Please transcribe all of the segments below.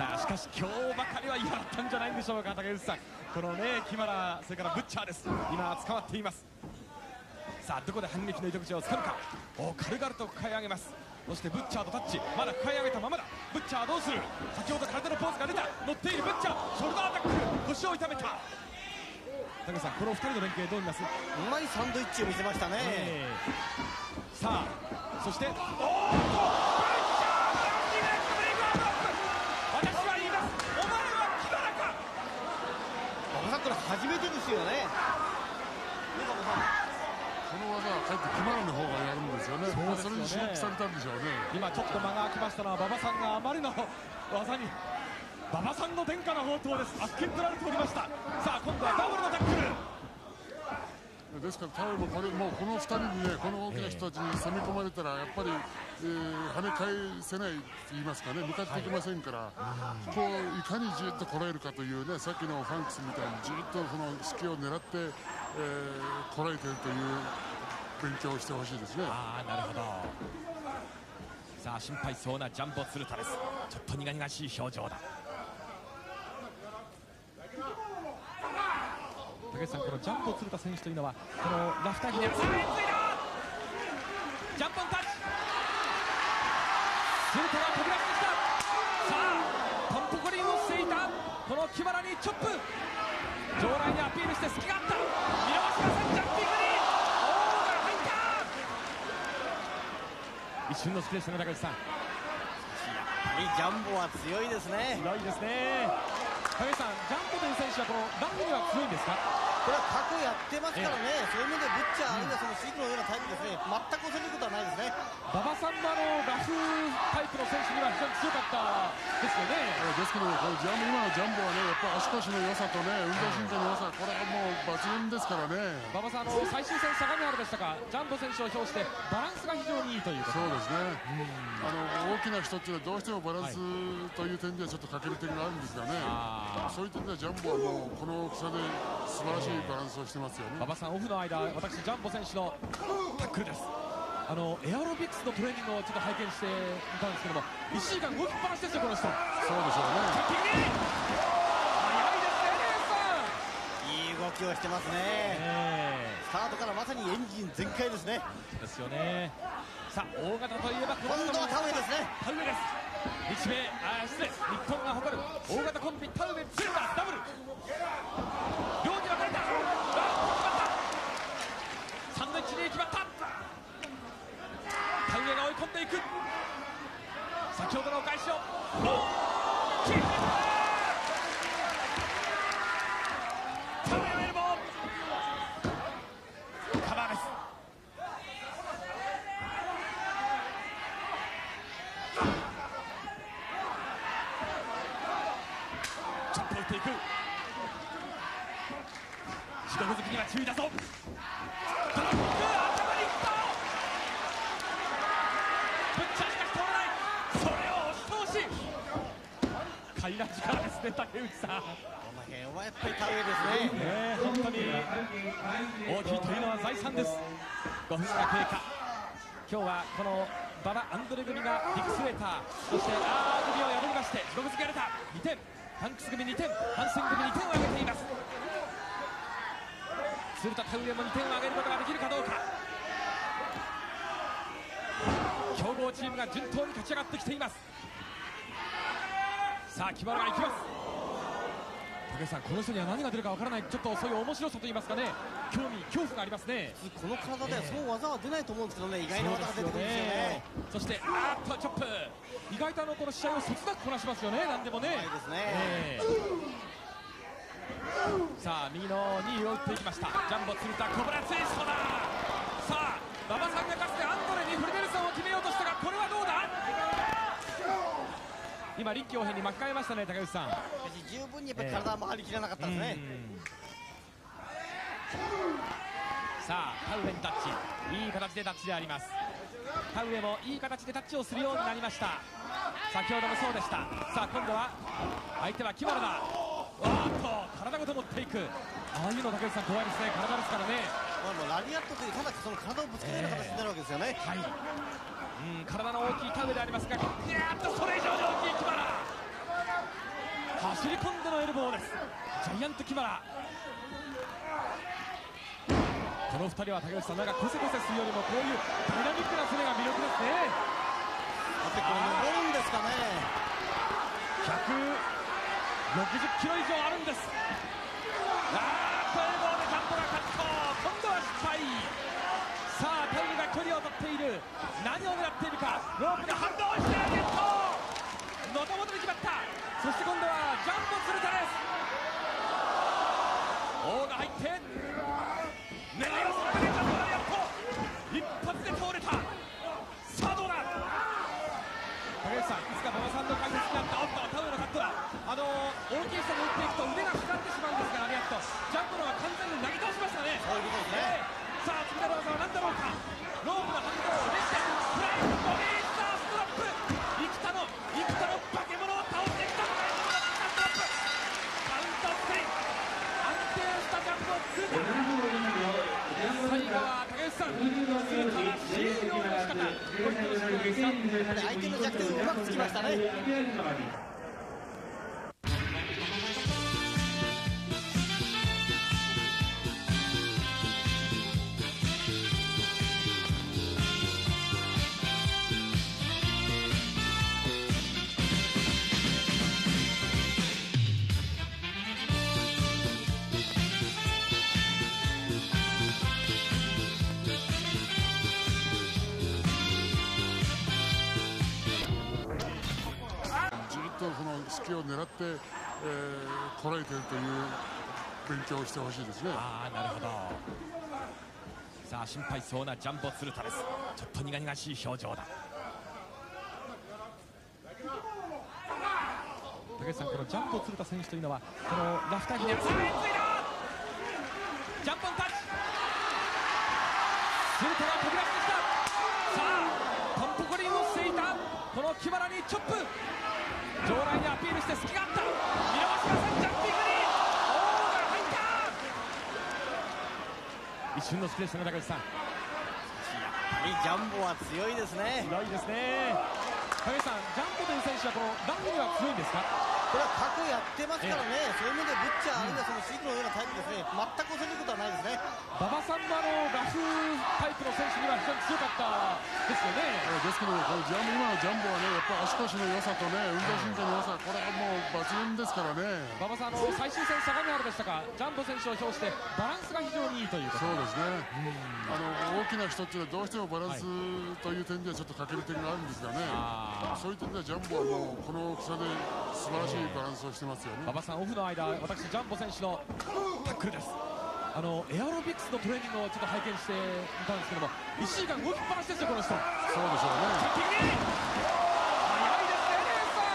さあしかし今日ばかりは嫌だったんじゃないんでしょうか竹内さん。このね木原それからブッチャーです。今捕まっています。さあどこで反撃の糸口をつかむか。お軽々と抱え上げます。そしてブッチャーとタッチ。まだ抱え上げたままだ。ブッチャーどうする？先ほど体のポーズが出た。乗っているブッチャー。ショルダーアタック。腰を痛めた。竹内さんこの2人の連携どう見ます？うまいサンドイッチを見せましたね、え。ーさあそしておーっとブッチャーブランディネットブレイクアウト私は言いますお前は木原か馬場さんこれ初めてですよね。この技はかえって決まらぬ方がやるんですよね。そねそれに刺激されたんでしょうね。今ちょっと間が空きました。のは馬場さんがあまりの技に馬場さんの殿下の宝刀です。あっけに取られておりました。さあ今度はダブルのタックルですからタオルもこれもうこの2人にねこの大きな人たちに攻め込まれたらやっぱり、えー跳ね返せないと言いますかね。向かっていきませんから、こういかにじっとこらえるかというねさっきのファンクスみたいにじっとその隙を狙って、えーこらえているという勉強をしてほしいですね。ああなるほど。さあ心配そうなジャンボ鶴田です。ちょっと苦々しい表情だ。竹内さんこのジャンボ鶴田選手というのはこのラフターにねさあついたジャンボンタッチ鶴田が飛び出してきた。さあトンポコリンをしていたこの木原にチョップ場内にアピールして隙があった。見逃しませんジャンピングにオーが入った一瞬の隙でしたねさんジャンボは強いですね。強いですね。高橋さんジャンボという選手はこのラフには強いんですか？これは過去やってますからね、そういう意味でブッチャーあるいはそのシークのようなタイプですね。全く恐れることはないですね。馬場さんのあのラフタイプの選手には非常に強かったですよね。えーですけどこのジャンボ今のジャンボはねやっぱ足腰の良さとね運動神経の良さこれはもう抜群ですからね。馬場さんあの最終戦相模原でしたか？ジャンボ選手を表してバランスが非常にいいということ。そうですね。あの大きな人っていうのはどうしてもバランスという点ではちょっと欠ける点があるんですがね。あ。そういう点ではジャンボはもうこの大きさで素晴らしいバランスをしてますよね。馬場さんオフの間私ジャンボ選手のタックルです。あのエアロビクスのトレーニングをちょっと拝見してみたんですけども1時間動きっぱなしですよこの人。そうでしょうね。いですねいい動きをしてますね。え。スタートからまさにエンジン全開ですね。えですよね。さあ大型といえば今度は田植ですね。田植えです。日米あー失礼。日本が誇る大型コンビ田植えツーダダブル。両に分かれたあ決まった。田植えが追い込んでいく。先ほどのお返しを。決めた田植えエルボーカバーですちょっと打っていく白子好きには注意だぞドロップ頭にいったぶっちゃしかし通らないそれを押し通し快な力ですね竹内さんこの辺はやっぱり田植ですねね本当に大きいというのは財産です5分が経過今日はこの馬場アンドレ組がディクスウェーターそしてアー組を破りまして自国付けられた2点ハンクス組2点ハンセン組2点を挙げています。鶴田田植えも2点を挙げることができるかどうか。強豪チームが順当に勝ち上がってきています。さあ木原が行きます。武井さんこの人には何が出るかわからない。ちょっとそういう面白さといいますかね。興味恐怖がありますね。この体ではそう技は出ないと思うんですけどね。意外な技が出てくるんですよね。そしてあーっとチョップ。意外とあのこの試合をそつなくこなしますよね。何でもね。ね。ええ。さあ右の2位を打っていきました。ジャンボ鶴田コブラツイストだ。さあ馬場さんがかつてアンドレにフルネルソンを決めようとしたがこれはどうだ今臨機応変に巻き替えましたね竹内さん。十分にやっぱり体は回りきらなかったですね、さあタウエンタッチ。いい形でタッチであります。タウエもいい形でタッチをするようになりました。先ほどもそうでした。さあ今度は相手は木原だ。わーっと体ごと持っていく。ああいうの竹内さん怖いですね。体ですからねまあ、ラリアットというただその体をぶつけるような形になるわけですよね、はい。うん体の大きいタウエでありますがいやーっとそれ以上に大きい木原走り込んでのエルボーです。ジャイアントキマラこの2人は竹内さんなんかコセコセするよりもこういうダイナミックな攻めが魅力ですね。だってこれ登るんですかね。160キロ以上あるんです。あーっとエルボーでジャンプがカット今度は失敗さあタイムが距離を取っている。何を狙っているか。ロープで反応してゲット喉元で決まった。そして今度はジャンボ鶴田です。の仕方。こういったのを知っていますか相手の弱点をうまくつきましたね。隙を狙って、えー、こらえているという勉強をしてほしいですね。ああなるほど。さあ心配そうなジャンボ鶴田です。ちょっと苦々しい表情だ。竹内さんこのジャンボ鶴田選手というのはこのラフターにねさあついだジャンプオンタッチ鶴田が飛び出してきたさあトンポコリンをしていたこの木原にチョップ場内にアピールして隙があった。見逃しませんジャンピングにオーが入った。一瞬のスペースが竹内さんジャンボは強いですね。強いですねさんジャンボという選手はこのランには強いんですか？これは過去やってますからね、そういう意味でブッチャー、あるいはそのシークのようなタイプですね、全く恐れることはないですね。馬場さんもあのラフタイプの選手には非常に強かったですよね。えーですけど、このジャンボ今のジャンボはね、やっぱ足腰の良さとね、運動神経の良さ、これがもう抜群ですからね。馬場さんあの最終戦相模原でしたか。ジャンボ選手を表してバランスが非常にいいということ。そうですね。あの大きな人っていうのはどうしてもバランスという点ではちょっと欠ける点があるんですがね。あそういう点ではジャンボはもうこの大きさで素晴らしいバランスをしてますよね。馬場さんオフの間私ジャンボ選手のタックルですあのエアロビクスのトレーニングをちょっと拝見してみたんですけども1時間動きっぱなしですよこの人そうでしょうね。いですね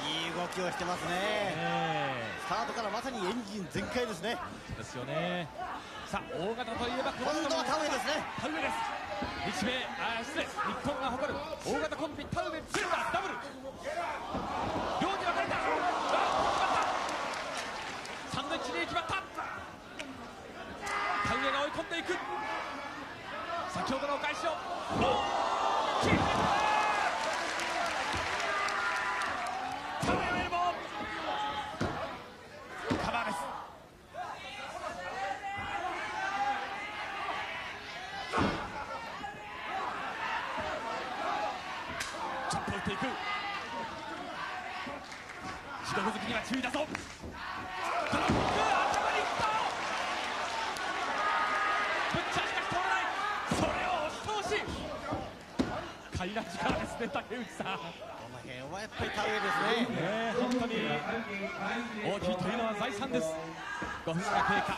レいい動きをしてますね。えスタートからまさにエンジン全開ですね。えですよねさあ大型といえばこの人も今度は田植えですね。田植えです日米あー失礼日本が誇る大型コンビ田植え鶴田ダブル両に分かれたあー決まったサンドイッチに決まった谷江が追い込んでいく先ほどのお返しをおー決めた田植えのエルボーカバーですちょっと打っていく白小突きには注意だぞドロップ頭にいったぶっちゃしかし通らないそれを押し通しカイラジからですね竹内さんこの辺はやっぱり田植えですね。ね本当に大きいというのは財産です。5分が経過。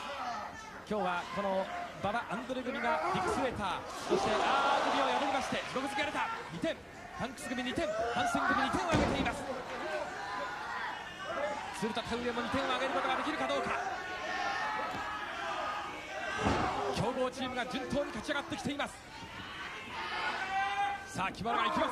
今日はこの馬場アンドレ組がビッグスウェーターそしてアー組を破りまして地獄突きが出た。2点。ハンクス組2点。ハンセン組2点を挙げています。鶴田田植えも2点を挙げることができるかどうか。強豪チームが順当に勝ち上がってきています。さあ木原が行きます。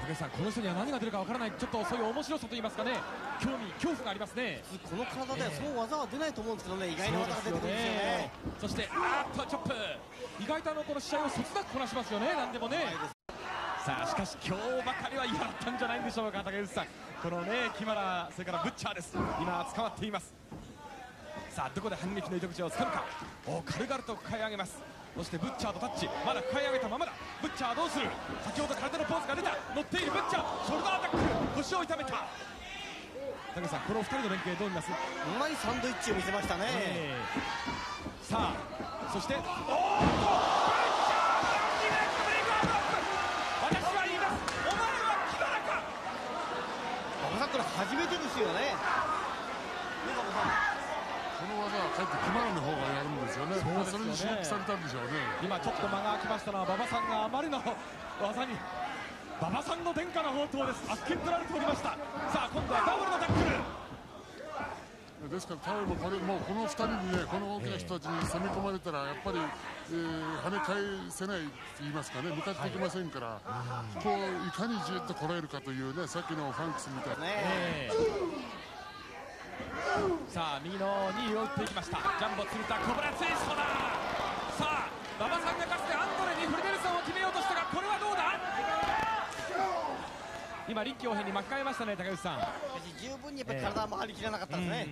竹内さん、この人には何が出るかわからない、ちょっとそういう面白さといいますかね、興味、恐怖がありますね。この体ではそう技は出ないと思うんですけどね、意外な技が出てくるんですよね。そして、あーっとチョップ、意外とあのこの試合をそつなくこなしますよね、なんでもね。さあ、しかし今日ばかりは嫌だったんじゃないんでしょうか、竹内さん。このね木村それからブッチャーです。今捕まっています。さあどこで反撃の糸口をつかむか。お軽々と抱え上げますそしてブッチャーとタッチ。まだ抱え上げたままだ。ブッチャーどうする？先ほど体のポーズが出た。乗っているブッチャー。ショルダーアタック。腰を痛めた。高橋さんこの2人の連携どう見ます、うまいサンドイッチを見せましたね、えーさあそしておーっとブッチャーブレイクアウト私は言います。お前は木原か。馬場さんこれ初めてですよねこの技はかえって決まらぬ方がやるんですよね。そうまあですよね。それに刺激されたんでしょうね。今ちょっと間が空きましたのは馬場さんがあまりの技に馬場さんの伝家の宝刀です。あっけに取られておりました。さあ今度はダブルのタックル。ですからタオルもこれもうこの2人にねこの大きな人たちに攻め込まれたらやっぱり、えー跳ね返せないと言いますかね。向かっていきませんから、こういかにじっとこらえるかというねさっきのファンクスみたいな。ねえ。ーさあ右の2位を打っていきました。ジャンボ鶴田コブラツイストだ。さあ馬場さんがかつてアンドレにフルネルソンを決めようとしたがこれはどうだ？今臨機応変に巻き替えましたね高橋さん。十分にやっぱり体も張り切らなかったですね、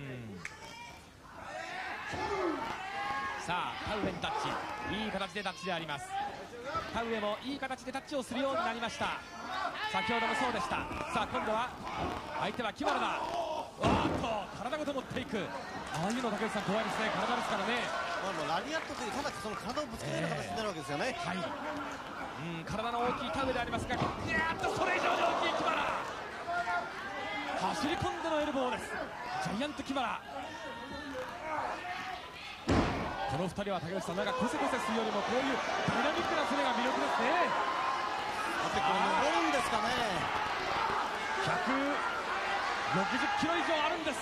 さあ田植えにタッチ。いい形でタッチであります。田植えもいい形でタッチをするようになりました。先ほどもそうでした。さあ今度は相手は木原だわーっと体ごと持っていく。ああいうの高橋さん怖いですね。体ですからね。まあ、もうラリアットというただその体をぶつけるような形になるわけですよね、はい。うん体の大きい田植えでありますがぐーっとそれ以上に大きい木原。走り込んでのエルボーです。ジャイアント木原。この2人は高橋さんなんかコセコセするよりもこういうダイナミックな攻めが魅力ですね。やっぱりこれ登るんですかね60キロ以上あるんです。